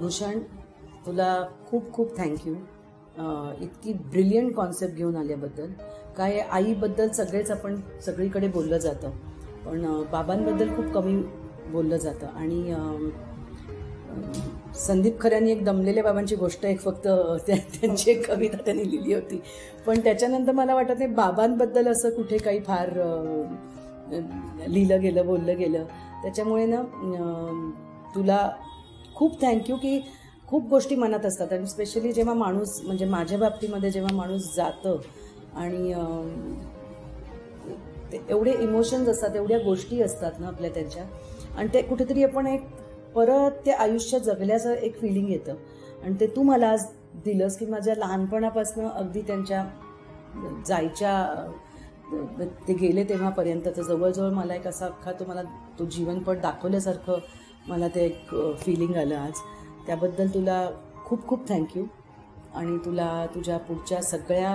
भूषण तुला खूप खूप थँक्यू इतकी ब्रिलियंट कॉन्सेप्ट घेऊन आल्याबद्दल. काय आईबद्दल सगळेच आपण सगळीकडे बोललं जातं. पण बाबांबद्दल खूप कमी बोललं जातं. आणि संदीप खऱ्यांनी एक दमलेल्या बाबांची गोष्ट एक फक्त त्यांची एक कविता त्यांनी लिहिली होती. पण त्याच्यानंतर मला वाटत नाही बाबांबद्दल असं कुठे काही फार लिहिलं गेलं बोललं गेलं. त्याच्यामुळे ना तुला खूप थँक्यू की खूप गोष्टी मनात असतात. आणि स्पेशली जेव्हा माणूस म्हणजे माझ्या बाबतीमध्ये जेव्हा माणूस जातं आणि ते एवढे इमोशन्स असतात एवढ्या गोष्टी असतात ना आपल्या त्यांच्या आणि ते कुठेतरी आपण एक परत ते आयुष्य जगल्याचं एक फिलिंग येतं. आणि ते तू मला आज दिलंस की माझ्या लहानपणापासून अगदी त्यांच्या जायच्या ते गेले तेव्हापर्यंत. तर जवळजवळ मला एक असा अख्खा तो तो जीवनपट दाखवल्यासारखं मला ते एक फिलिंग आलं आज. त्याबद्दल तुला खूप खूप थँक्यू आणि तुला तुझ्या पुढच्या सगळ्या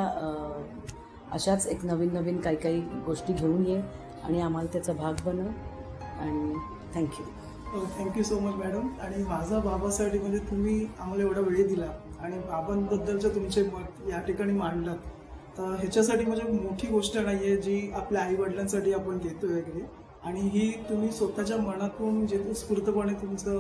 अशाच एक नवीन नवीन काही काही गोष्टी घेऊन ये आणि आम्हाला त्याचा भाग बनव आणि thank you thank you so much madam आणि माझा बाबासाठी म्हणजे तुम्ही आम्हाला एवढा वेळ दिला आणि बाबांबद्दलचे तुमचे मत या ठिकाणी मांडलात. तर ह्याच्यासाठी म्हणजे मोठी गोष्ट नाही आहे जी आपल्या आईवडिलांसाठी आपण घेतो वगैरे. आणि ही तुम्ही स्वतःच्या मनातून जे स्फूर्तपणे तुमचं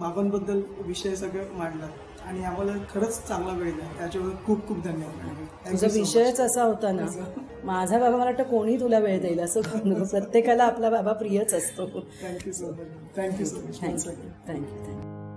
बाबांबद्दल विषय सगळे मांडलात आणि आम्हाला खरंच चांगला वेळ दिला. त्याच्यावर खूप खूप धन्यवाद. तुझा विषयच असा होता ना? माझा बाबा मला वाटतं कोणी तुला वेळ देईल असं प्रत्येकाला आपला बाबा प्रियच असतो. Thank you so much thank you so much thank you thank you